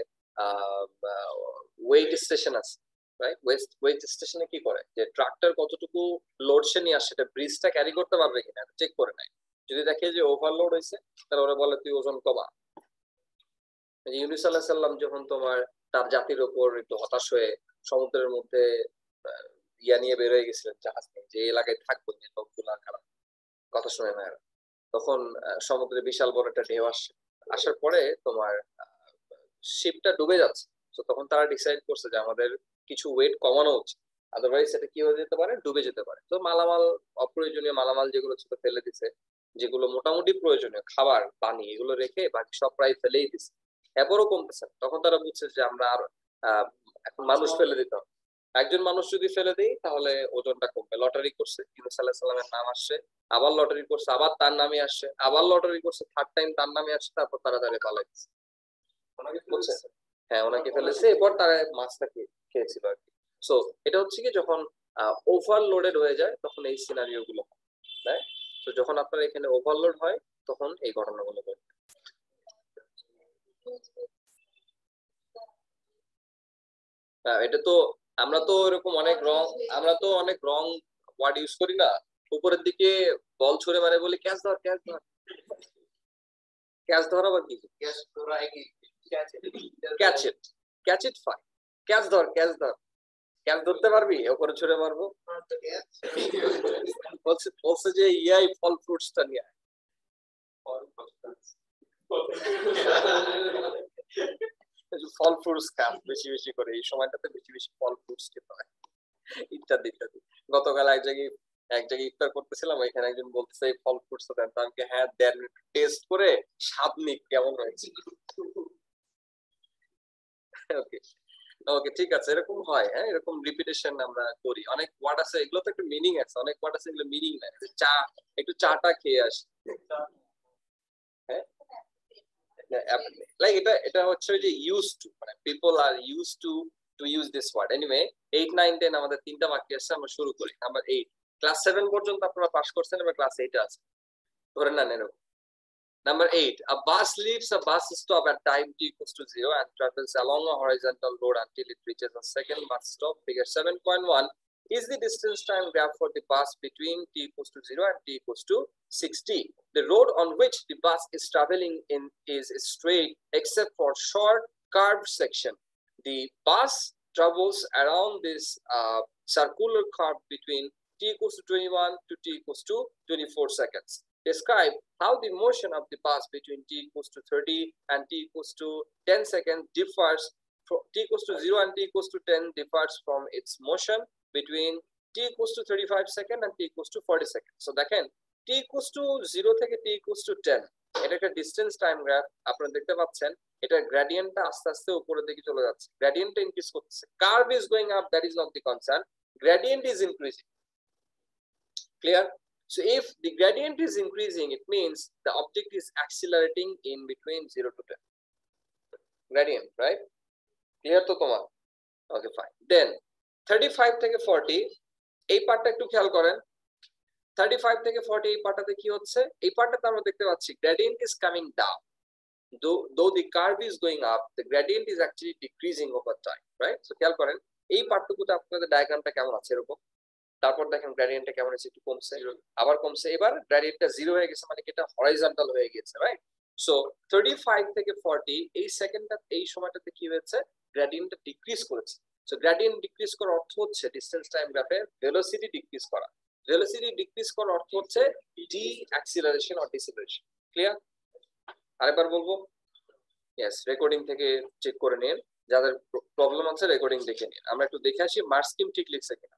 ওয়েট স্টেশন আছে। রাইট ওয়েস্ট ওয়েট স্টেশনে কি করে? যে ট্রাকটার কতটুকু লোড সে নিয়ে আসে সেটা ব্রিজটা ক্যারি করতে পারবে কিনা চেক করে নেয়। যদি দেখে যে ওভারলোড হয়েছে, তাহলে ওরা বলে, তুই ওজন কমা। ইউনুস আল্লাহ সাল্লাম যখন তোমার তার জাতির ওপর একটু হতাশ হয়ে সমুদ্রের মধ্যে ইয়া নিয়ে বের হয়ে গেছিলেন, জাহাজ নিয়ে, যে এলাকায় থাকব, যে লোকগুলা খারাপ। কথা শুনে না তখন সমুদ্রে বিশাল বড় একটা ঢেউ আসছে আসার পরে তোমার শিপটা ডুবে যাচ্ছে। তো তখন তারা ডিসাইড করছে যে আমাদের কিছু ওয়েট কমানো উচিত। আদারওয়াইজ সেটা কি হয়ে যেতে পারে? ডুবে যেতে পারে। তো মালামাল অপ্রয়োজনীয় মালামাল যেগুলো ছিল ফেলে দিছে যেগুলো মোটামুটি প্রয়োজনীয় খাবার পানি এগুলো রেখে বাকি সব প্রায় ফেলেই দিছে। এরপরও কমতেছে। তখন তারা বুঝছে যে আমরা আর এখন মানুষ ফেলে দিতে হবে। একজন মানুষ যদি ফেলে দেই তাহলে ওজনটা কমবে। লটারি করছে ইউনুস আল্লাহ সাল্লামের নাম আসছে আবার লটারি করছে আবার তার নামে আসছে আবার লটারি করছে থার্ড টাইম তার নামে আসছে তারপর পালাই দিচ্ছে ওনাকে বুঝছে? হ্যাঁ ওনাকে ফেলেছে এরপর তারা মাছটা খে- খেয়েছিল আর কি। সো এটা হচ্ছে কি যখন ওভারলোডেড হয়ে যায় তখন এই সিনারিও গুলো হয় তো যখন আপনার এখানে ওভারলোড হয় তখন এই ঘটনাগুলো ঘটে। হ্যাঁ, এটা তো আমরা তো এরকম অনেক রং আমরা তো অনেক রং ওয়ার্ড ইউজ করি না। উপরের দিকে বল ছুড়ে মারে বলি ক্যাচ ধর ক্যাচ ধর। ক্যাচ ধর আবার কি? তোরা একই। Catch it catch it fine catch ধর ক্যাচ ধর। ক্যাচ ধরতে পারবি? উপরে ছুড়ে মারবো। বলছে বলছে যে ইয়াই ফল ফ্রুটসটা নিয়ে আয়। ফল ফ্রুটস খান বেশি বেশি করে। এই সময়টাতে বেশি বেশি ফল ফ্রুটস খেতে হয়। ইত্যাদি ইত্যাদি গতকাল এক জায়গায় এক জায়গায় ইফতার করতেছিলাম এখানে একজন বলতেছে ফল ফ্রুটস দেন। তো আমি বলি, হ্যাঁ দেন। টেস্ট করে স্বাদ নিক কেমন হয়েছে। ওকে ওকে ঠিক আছে, এরকম হয় হ্যাঁ এরকম রিপিটেশন আমরা করি। অনেক ওয়ার্ড আছে, এগুলো তো একটা মিনিং আছে, অনেক ওয়ার্ড আছে, এগুলো মিনিং নাই। চা, একটু চাটা খেয়ে আসি। লাইক এটা এটা হচ্ছে যে ইউজ টু মানে people are use to to use this word anyway eight nine ten আমাদের তিনটা বাকি আছে, আমরা শুরু করি। নাম্বার এইট ক্লাস সেভেন পর্যন্ত আপনারা পাস করছেন, এবার ক্লাস এইটে আছে ধরে নেন এরকম। Number eight, a bus leaves a bus stop at time t equals to zero and travels along a horizontal road until it reaches a second bus stop. Figure 7.1 is the distance time graph for the bus between t equals to zero and t equals to 60. The road on which the bus is traveling in is straight except for short curved section. The bus travels around this uh, circular curve between t equals to 21 to t equals to 24 seconds describe how the motion of the bus between t equals to 30 and t equals to 10 seconds differs from t equals to 0 and t equals to 10 differs from its motion between t equals to 35 second and t equals to 40 second so দেখেন t equals to 0 থেকে t equals to 10 এটা একটা distance time graph আপনারা দেখতে পাচ্ছেন এটা গ্রেডিয়েন্টটা আস্তে আস্তে উপরের দিকে চলে যাচ্ছে গ্রেডিয়েন্টটা ইনক্রিজ করতেছে curve is going up that is not the concern gradient is increasing clear So if the gradient is increasing, it means the object is accelerating in between 0 to 10. Gradient, right? Clear to তোমার? Okay, fine. Then 35 থেকে 40 এই পার্টটা একটু খেয়াল করেন 35 থেকে 40 এই পার্টটাতে কি হচ্ছে এই পার্টটাতে আমরা দেখতে পাচ্ছি gradient is coming down though though the curve is going up the gradient is actually decreasing over time right so খেয়াল করেন এই পার্টটুকুতে আপনাদের ডায়াগ্রামটা কেমন আছে এরকম তারপর দেখেন গ্রেডিয়েন্টটা কেমন হয়েছে, একটু কমছে। আবার কমছে। এবার গ্রেডিয়েন্টটা জিরো হয়ে গেছে মানে এটা হরাইজন্টাল হয়ে গেছে রাইট সো থার্টি ফাইভ থেকে ফর্টি এই সেকেন্ডটা এই সময়টাতে কি হয়েছে? গ্রেডিয়েন্টটা ডিক্রিজ করেছে। সো গ্রেডিয়েন্ট ডিক্রিজ করার অর্থ হচ্ছে ডিস্টেন্স টাইম গ্রাফে ভেলোসিটি ডিক্রিজ করা। ভেলোসিটি ডিক্রিজ করার অর্থ হচ্ছে D acceleration or deceleration clear আরেকবার বলব? ইয়েস রেকর্ডিং থেকে চেক করে নিন। যাদের প্রবলেম আছে রেকর্ডিং দেখে নিন। আমরা একটু দেখে আসি মার্ক স্কিম ঠিক লিখছে কিনা।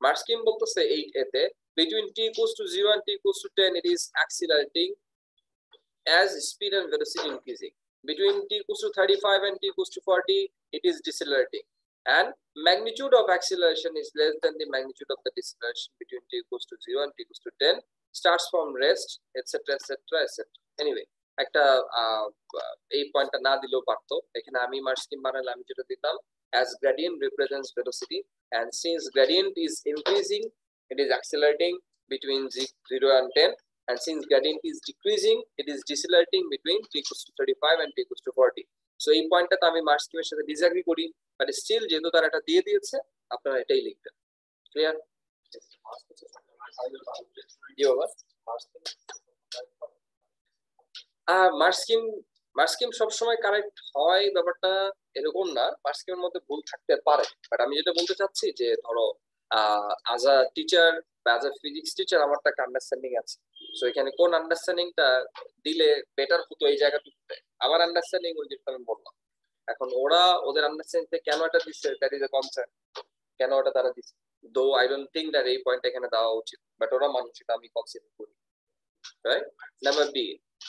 মার্সকিম বলতেছে এই এ তে between t equals to 0 and t equals to 10 it is accelerating as speed and velocity increasing between t equals to 35 and t equals to 40 it is decelerating and magnitude of acceleration is less than the magnitude of the deceleration between t equals to 0 and t equals to 10 starts from rest etcetera etcetera etcetera anyway একটা এই পয়েন্টটা না দিলেও পারতো। এখানে আমি মার্সকিম বানালে আমি যেটা দিতাম as gradient represents velocity and since gradient is increasing it is accelerating between 0 and 10 and since gradient is decreasing it is decelerating between t equals to 35 and t equals to 40 so এই পয়েন্টটাতে আমি mark স্কিমের সাথে disagree করি but still যেহেতু তারা এটা দিয়ে দিয়েছে আপনারা এটাই লিখবেন ক্লিয়ার জি বাবা আর মার্কস্কিম মার্কস্কিম সবসময় কারেক্ট হয় ব্যাপারটা এরকম না মার্কস্কিমের মধ্যে ভুল থাকতে পারে। বাট আমি যেটা বলতে চাচ্ছি যে, ধরো আজ আ টিচার বা অ্যাজ আ ফিজিক্স টিচার আমার একটা আন্ডারস্ট্যান্ডিং আছে। সো এখানে কোন আন্ডারস্ট্যান্ডিংটা দিলে বেটার হতো এই জায়গাটুকুতে আমার আন্ডারস্ট্যান্ডিং ওই যেটা আমি বললাম। এখন ওরা ওদের আন্ডারস্ট্যান্ডিং কেন এটা দিচ্ছে দ্যাট ইজ এ কনসার্ন কেন ওটা তারা দিচ্ছে? Though I don't think that এই পয়েন্ট এখানে দেওয়া উচিত। বাট ওরা মানুষ, এটা আমি কনসিডার করি। Right number B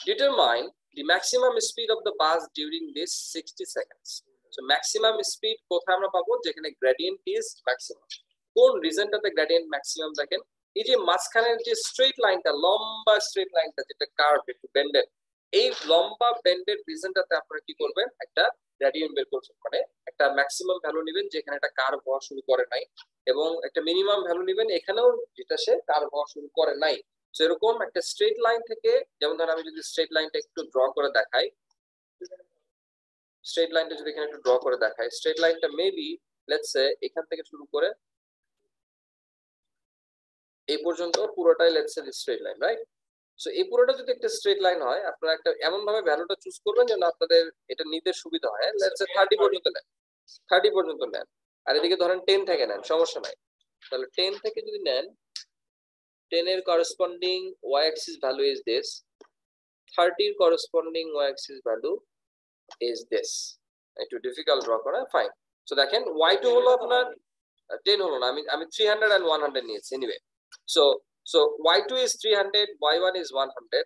determine the maximum speed of the bus during this 60 seconds so, maximum speed, কোথায় আমরা পাবো? যেখানে gradient is ম্যাক্সিমাম কোন রিজনটাতে gradient ম্যাক্সিমাম দেখেন? এই যে মাঝখানের যে স্ট্রেট লাইনটা লম্বা স্ট্রেট লাইনটা যেটা কার্ভ একটু বেন্ডেড এই লম্বা বেন্ডেড রিজনটাতে আপনারা কি করবেন? একটা গ্রেডিয়েন্ট বের করছেন মানে একটা ম্যাক্সিমাম ভ্যালু নেবেন যেখানে একটা কার্ভ হওয়া শুরু করে নাই এবং একটা মিনিমাম ভ্যালু নেবেন এখানেও যেটা সে কার্ভ হওয়া শুরু করে নাই। তো এরকম একটা স্ট্রেট লাইন থেকে, যেমন ধর আমি যদি স্ট্রেট লাইনটা একটু ড্র করে দেখাই। স্ট্রেট লাইনটা যদি এখানে একটু ড্র করে দেখায় স্ট্রেট লাইনটা মেবি লেটস সে এখান থেকে শুরু করে এই পর্যন্ত পুরোটাই let's say straight line right so এই পুরোটা যদি একটা স্ট্রেট লাইন হয়, আপনারা একটা এমন ভাবে ভ্যালুটা চুজ করবেন যেন আপনাদের এটা নিতে সুবিধা হয় লেটস সে 30 পর্যন্ত নেন 30 পর্যন্ত নেন। আর এদিকে ধরেন 10 থেকে নেন, সমস্যা নাই। তাহলে 10 থেকে যদি নেন 10 এর corresponding y axis value is this 30 এর corresponding y axis value is this একটু ডিফিকাল্ট ড্র করা ফাইন সো দেখেন y2 হলো আপনার 10 হলো না আমি আমি 300 and 100 নিয়েছি anyway so so y2 is 300 y1 is 100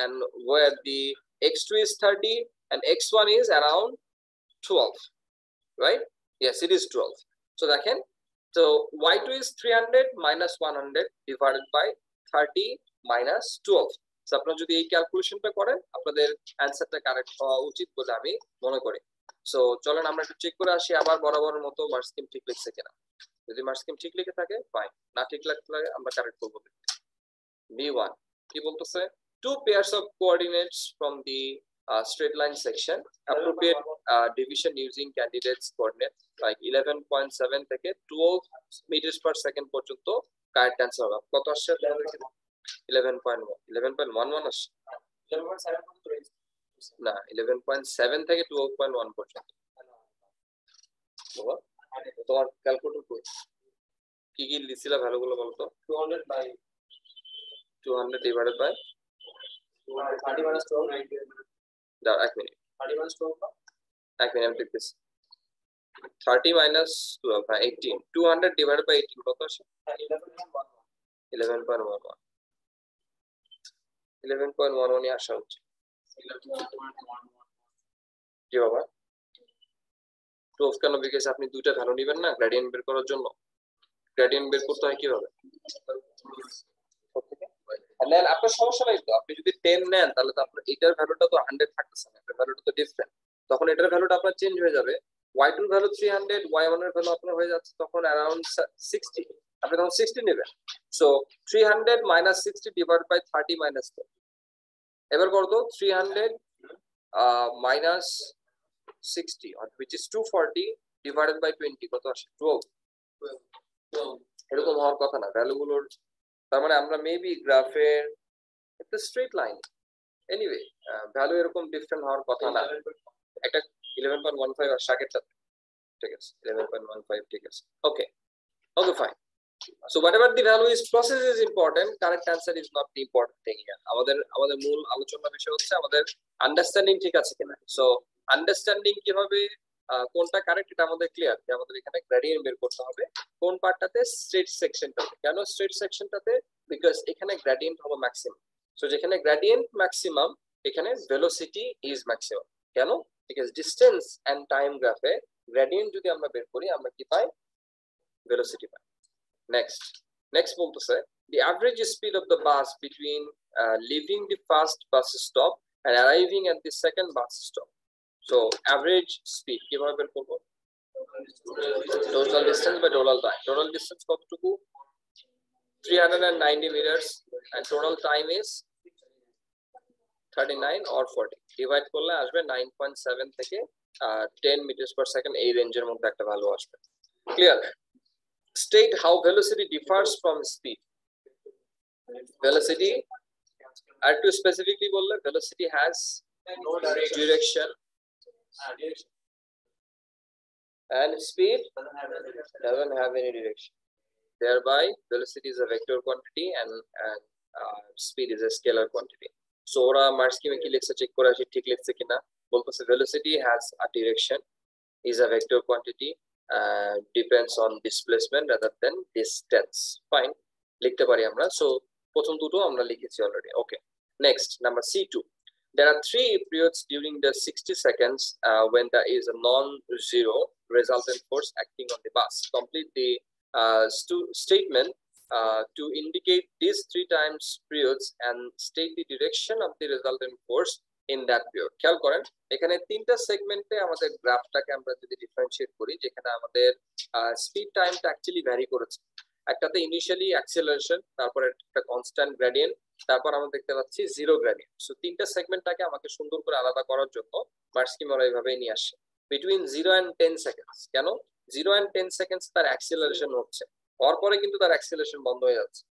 and where the x2 is 30 and x1 is around 12 right yes it is 12 so দেখেন so y2 is 300 minus 100 divided by 30 minus 12 so আপনারা যদি এই ক্যালকুলেশনটা করেন আপনাদের অ্যানসারটা কারেক্ট হওয়া উচিত বলে আমি মনে করি। সো চলেন আমরা একটু চেক করে আসি আবার বরাবরের মতো মার্ক স্কিম ঠিক লিখছে কিনা। যদি মার্ক স্কিম ঠিক লিখে থাকে ফাইন না ঠিক লাগলে আমরা কারেক্ট করব। B1 কি বলতেছে? Two pairs of coordinates from the uh, straight line section appropriate uh, division using candidates coordinates like 11.7 থেকে 12 meters per second পর্যন্ত কারেক্ট অ্যান্সার হবে। কত আসছে? 11.1 11.11 আসছে না 11.7 থেকে 12.1 পর্যন্ত। বাবা, তোমার ক্যালকুলেটর কই? কি কি লিখছিলা ভ্যালুগুলো বলতো? 200 by 200 divided by 30 minus 12 90 দাঁড়া এক মিনিট 30 minus 12 এক মিনিট আমি লিখতেছি। 30 minus 12 হ্যাঁ 18 200 divided by 18 কত আসে? 11 11.11 11.11 এ আসা হচ্ছে কি বাবা। 12 কেন বিকজ আপনি দুইটা ভ্যালু নেবেন না গ্রেডিয়েন্ট বের করার জন্য? গ্রেডিয়েন্ট বের করতে হয় কীভাবে? নেন, আপনার সমস্যা নাই তো। আপনি যদি 10 নেন, তাহলে তো আপনার এটার ভ্যালুটা তো 100 থাকতেছে না, এটার ভ্যালুটা তো ডিফারেন্ট তখন এটার ভ্যালুটা আপনার চেঞ্জ হয়ে যাবে। Y2 এর ভ্যালু 300 y1 এর ভ্যালু আপনার হয়ে যাচ্ছে তখন অ্যারাউন্ড 60 আপনি তখন 60 নেবেন so 300 minus 60 divide by 30 minus 12 এবার কত 300 minus 60 which is 240 divided by 20 কত আসে? 12 এরকম হওয়ার কথা না। ভ্যালুগুলোর, তার মানে আমরা মেবি গ্রাফের একটা স্ট্রেট লাইন এনিওয়ে ভ্যালু এরকম ডিফারেন্ট হওয়ার কথা না। একটা ইলেভেন পয়েন্ট ওয়ান ফাইভ আর সাথে। ঠিক আছে ইলেভেন পয়েন্ট ওয়ান ফাইভ ঠিক আছে। Okay okay fine so whatever the value is important correct answer is not the important thing ইয়ার আমাদের আমাদের মূল আলোচনার বিষয় হচ্ছে আমাদের আন্ডারস্ট্যান্ডিং ঠিক আছে কিনা? সো আন্ডারস্ট্যান্ডিং কীভাবে কোনটা কারেক্ট এটা আমাদের ক্লিয়ার যে আমাদের এখানে গ্রেডিয়েন্ট বের করতে হবে। কোন পার্টটাতে স্ট্রেট সেকশনটাতে কেন স্ট্রেট সেকশনটাতে বিকজ এখানে গ্রেডিয়েন্ট হবে ম্যাক্সিমাম সো যেখানে গ্রেডিয়েন্ট ম্যাক্সিমাম এখানে ভেলোসিটি ইজ ম্যাক্সিমাম কেন? বিকজ ডিস্টেন্স এন্ড টাইম গ্রাফে গ্রেডিয়েন্ট যদি আমরা বের করি, আমরা কি পাই? ভেলোসিটি পাই। নেক্সট নেক্সট বলতেছে the average speed of the bus between uh, leaving the first bus stop and arriving at the second bus stop so average speed কিভাবে বের করব total distance by total time total distance কতটুকু 390 meters and total time is 39 or 40 divide করলে আসবে 9.7 থেকে আহ, 10 meters per second এই রেঞ্জের মধ্যে একটা ভ্যালু আসবে clear state how velocity differs from speed velocity আর একটু স্পেসিফিকলি বললে velocity has no direction direction Ah, direction and speed doesn't have a direction doesn't have any direction thereby velocity is a vector quantity and and uh, speed is a scalar quantity so ওরা mark স্কিমে কি লিখছে check করে আসি ঠিক লিখছে কিনা বলতেছে velocity has a direction is a vector quantity uh, depends on displacement rather than distance fine লিখতে পারি আমরা so প্রথম দুটো আমরা লিখেছি already okay next number C two There are three periods during the 60 seconds uh, when there is a non-zero resultant force acting on the bus. Complete the uh, stu- statement uh, to indicate these three times periods and state the direction of the resultant force in that period. খেয়াল করেন, এখানে তিনটা সেগমেন্টে আমাদের গ্রাফটাকে আমরা যদি differentiate করি, যেখানে আমাদের স্পিড টাইমটা অ্যাকচুয়ালি ভ্যারি করেছে। একটাতে ইনিশিয়ালি অ্যাক্সেলারেশন তারপর একটা কনস্ট্যান্ট গ্রেডিয়েন্ট তারপর আমরা দেখতে পাচ্ছি জিরো গ্রেডিয়েন্ট সো তিনটা সেগমেন্টটাকে আমাকে সুন্দর করে আলাদা করার জন্য মার্সকিম ওরা এইভাবেই নিয়ে আসে। Between zero and ten seconds কেন? জিরো অ্যান্ড টেন সেকেন্ডস তার অ্যাক্সেলারেশন হচ্ছে। হওয়ার পরে কিন্তু তার অ্যাক্সেলারেশন বন্ধ হয়ে যাচ্ছে।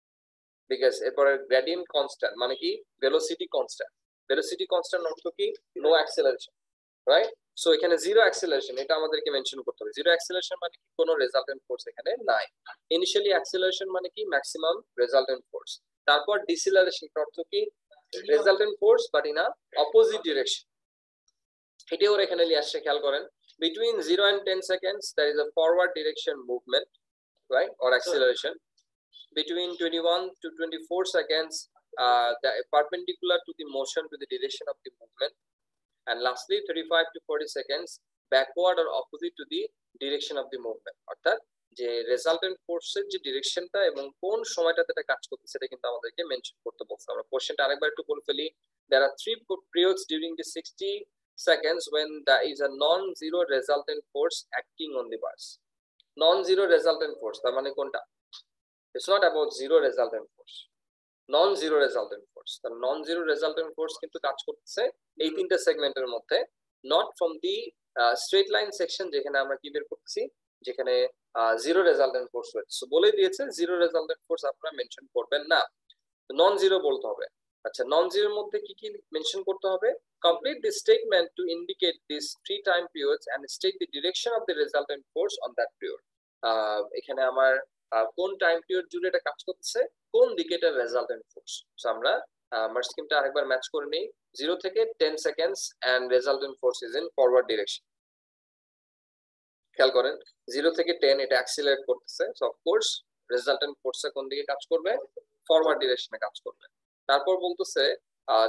বিকজ এরপরে গ্রেডিয়েন্ট কনস্ট্যান্ট মানে কি? ভেলোসিটি কনস্ট্যান্ট ভেলোসিটি কনস্ট্যান্ট অর্থ কি নো অ্যাক্সেলারেশন রাইট সো এখানে জিরো অ্যাক্সেলারেশন এটা আমাদেরকে মেনশন করতে হবে। জিরো অ্যাক্সেলারেশন মানে কি? কোনো রেজাল্টেন্ট ফোর্স এখানে নাই। ইনিশিয়ালি অ্যাক্সেলারেশন মানে কি? ম্যাক্সিমাম রেজাল্টেন্ট ফোর্স তারপর ডিসিলারেশন অর্থ কি? Resultant force but in a opposite direction এটি ওর এখানে নিয়ে খেয়াল করেন। Between 0 and 10 seconds, there is a forward direction movement, right? Or acceleration between 21 to 24 seconds uh, the perpendicular to the motion to the direction of the movement and lastly 35 to 40 seconds backward or opposite to the direction of the movement অর্থাৎ যে resultant ফোর্সের যে ডিরেকশনটা এবং কোন সময়টাতে এটা কাজ করছে সেটা কিন্তু আমাদেরকে মেনশন করতে বলছে আমরা কোশ্চেনটা আরেকবার একটু বলে ফেলি there are three periods during the 60 seconds when there is a non-zero resultant force acting on the bus non-zero resultant force তার মানে কোনটা it's not about zero resultant force non-zero resultant force the non-zero resultant force কিন্তু কাজ করতেছে এই তিনটা সেগমেন্টের মধ্যে from the uh, straight line section যেখানে আমরা কি বের করতেছি যেখানে জিরো রেজাল্টেন্ট ফোর্স রয়েছে বলে দিয়েছে জিরো রেজাল্টেন্ট ফোর্স আপনারা মেনশন করবেন না নন জিরো বলতে হবে আচ্ছা নন জিরোর মধ্যে কি কি মেনশন করতে হবে complete the statement to indicate these three time periods and state the direction of the resultant force on that period এখানে আমার কোন টাইম পিরিয়ড জুড়ে এটা কাজ করতেছে কোন দিকে এটা রেজাল্টেন্ট ফোর্স সো আমরা আমার স্কিমটা আরেকবার ম্যাচ করে নিই। জিরো থেকে ten seconds and resultant force is in forward direction খেয়াল করেন জিরো থেকে টেন এটা অ্যাক্সিলারেট করতেছে। সো অফকোর্স রেজাল্টেন্ট ফোর্সে কোন দিকে কাজ করবে? ফরওয়ার্ড ডিরেকশনে কাজ করবে। তারপর বলতেছে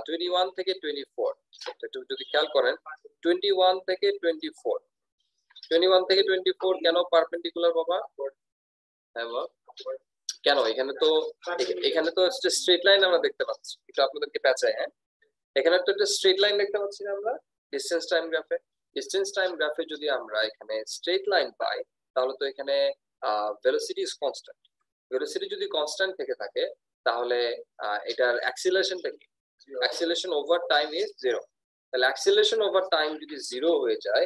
টোয়েন্টি ওয়ান থেকে টোয়েন্টি ফোর একটু যদি খেয়াল করেন টোয়েন্টি ওয়ান থেকে টোয়েন্টি ফোর টোয়েন্টি ওয়ান থেকে টোয়েন্টি ফোর কেন পারপেন্ডিকুলার বাবা? হ্যাঁ। কেন? এখানে তো এখানে তো একটা স্ট্রেট লাইন আমরা দেখতে পাচ্ছি। একটু আপনাদেরকে পেঁচাই হ্যাঁ? এখানে তো একটা স্ট্রেট লাইন দেখতে পাচ্ছি আমরা ডিস্টেন্স টাইম গ্রাফে ডিস্টেন্স টাইম গ্রাফে যদি আমরা এখানে স্ট্রেট লাইন পাই তাহলে তো এখানে ভেলোসিটি ইজ কনস্ট্যান্ট ভেলোসিটি যদি কনস্ট্যান্ট থেকে থাকে তাহলে এটার অ্যাক্সিলেশনটা কি? Acceleration over time is zero তাহলে অ্যাক্সিলেশন ওভার টাইম যদি জিরো হয়ে যায়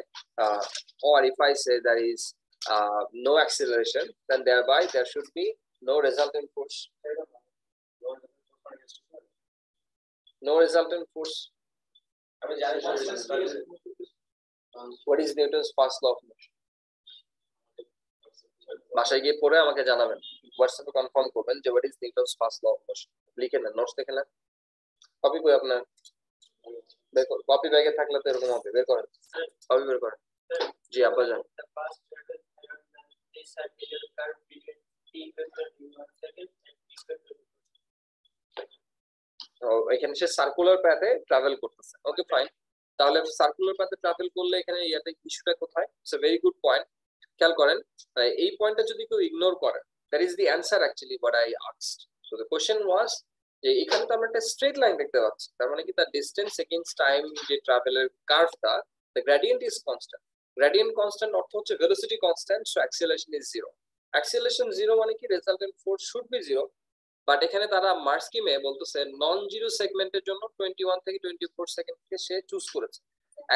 if I say there is uh, no acceleration then thereby there should be no resultant force. No resultant force. What is Newton's first law of motion? বাসায় গিয়ে পড়ে আমাকে জানাবেন। হোয়াটসঅ্যাপে কনফার্ম করবেন যে what is Newton's first law of motion লিখে নেন নোটস দেখে নেন। কপি কই আপনার। কপি ব্যাগে থাকলে তো এরকম হবে। বের করেন। কপি বের করেন। জি আব্বা যান এখানে সে সার্কুলার প্যাথে ট্রাভেল করতেছে। ওকে ফাইন তাহলে সার্কুলার প্যাথে ট্রাভেল করলে এখানে ইয়াতে ইস্যুটা কোথায়? ইটস ভেরি গুড পয়েন্ট খেয়াল করেন এই পয়েন্টটা যদি কেউ ইগনোর করে that is the answer actually what I asked so the question was যে এখানে তো আমরা একটা স্ট্রেট লাইন দেখতে পাচ্ছি। তার মানে কি? তার ডিস্টেন্স এগেইনস্ট টাইম যে ট্রাভেলের কার্ভটা the gradient is constant gradient constant অর্থ হচ্ছে velocity constant so acceleration is zero acceleration zero মানে কি? Resultant force should be zero but এখানে তারা মার্স স্কিমে বলতেছে নন জিরো সেগমেন্টের জন্য টোয়েন্টি ওয়ান থেকে টোয়েন্টি ফোর সেকেন্ডকে সে চুজ করেছে।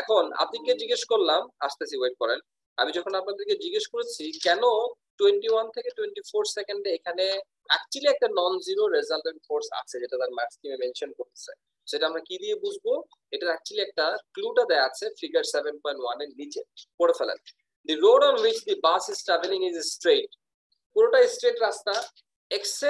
এখন আপনাকে জিজ্ঞেস করলাম, আসতেছি ওয়েট করেন। আমি যখন আপনাদেরকে জিজ্ঞেস করেছি, কেন টোয়েন্টি ওয়ান থেকে টোয়েন্টি ফোর সেকেন্ডে এখানে অ্যাকচুয়ালি একটা নন জিরো রেজাল্টেন্ট ফোর্স আছে, যেটা তার মার্ক স্কিমে মেনশন করতেছে? সেটা আমরা কি দিয়ে বুঝব? এটা অ্যাকচুয়ালি একটা ক্লুটা দেয়া আছে ফিগার সেভেন পয়েন্ট ওয়ানের নিচে। পড়ে ফেলেন। The road on which the bus is travelling is straight পুরোটা স্ট্রেট রাস্তা